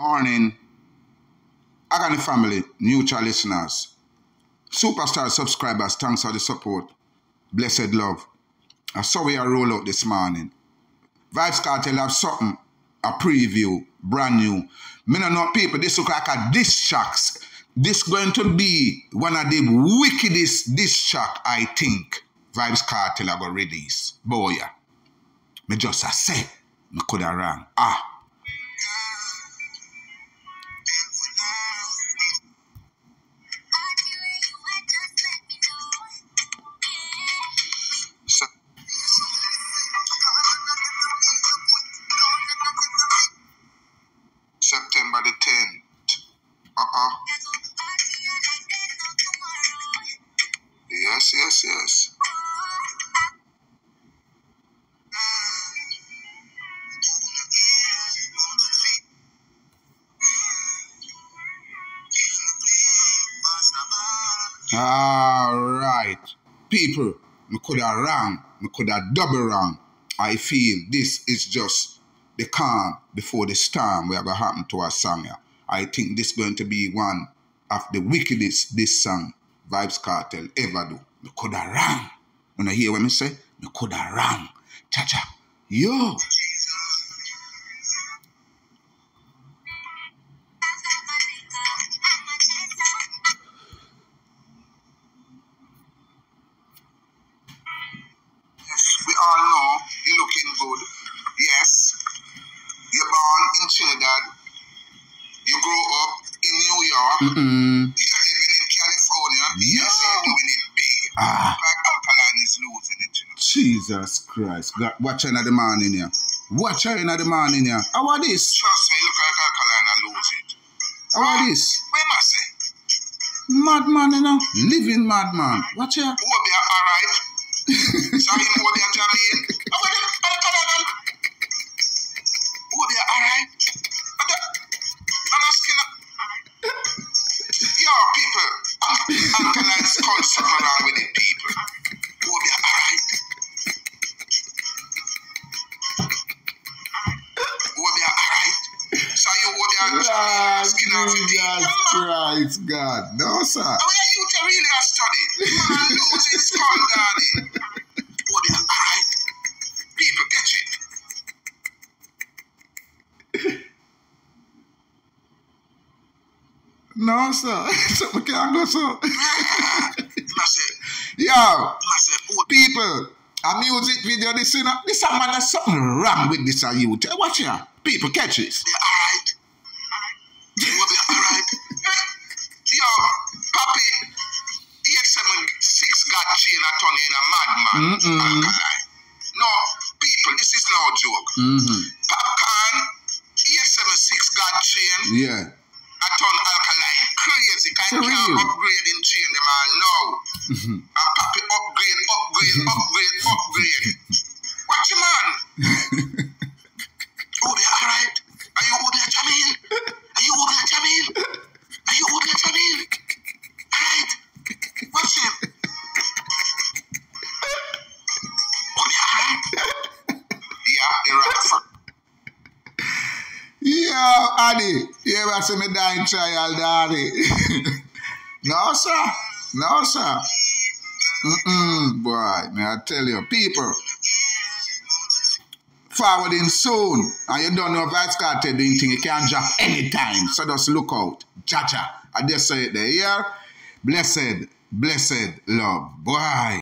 Morning. Agony family, neutral listeners, superstar subscribers, thanks for the support. Blessed love. I saw we are roll out this morning. Vybz Kartel have something, a preview, brand new. Me no know people, this look like a disc tracks. This going to be one of the wickedest disc track, I think, Vybz Kartel are going to release. Boy. Me just a say, me could have. Ah. All right. People, me could have wrong. Me could have double wrong. I feel this is just the calm before the storm we are going to happen to our song here. I think this going to be one of the wickedest this song Vybz Kartel ever do. Me could have wrong. When I hear what me say, me could have wrong. Cha-cha. Yo. Mm-mm. You're living in California. Yeah. You're doing it big. Ah. Like Alkaline is losing it, you know. Jesus Christ. God, watch out the man in here. Watch out the man in here. How are this? Trust me, look like Alkaline lose it. How are this? Where am I say? Madman, you know. Living madman. Watch out. Who be alright? so him will be Jamaican. Alkaline's something wrong with it, people. Who will be alright? Who be alright? So you will be? Asking for Jesus Christ, God. No, sir. Where you to really a study? Man, lose his daddy. They are alright. People, catch it. No, sir. Something can't go, sir. I Yo, I people, a music video, this, you know, this a man, there's something wrong with this a youth. Eh, Watch here. People, catch this. they alright. They will be alright. Yo, Papi, EX76 got chain a turn in a madman. Alkaline. No, people, this is no joke. Mm-hmm. Popcaan, EX76 got chain. Yeah. Upgrade, upgrade, upgrade, upgrade. Watch your man. Obi, alright. Are you Obi Jamil? Are you Obi Jamil? Are you Obi Jamil? Alright. Watch him. Obi, alright. Yeah, you're right. Yo, Addy, you ever see me dying trial, daddy? no, sir. No, sir. Mm-mm, boy, may I tell you, people, forwarding soon, and you don't know if Vybz Kartel doing thing, you can drop anytime, so just look out. Cha-cha. I just say it there? Blessed, blessed love. Boy.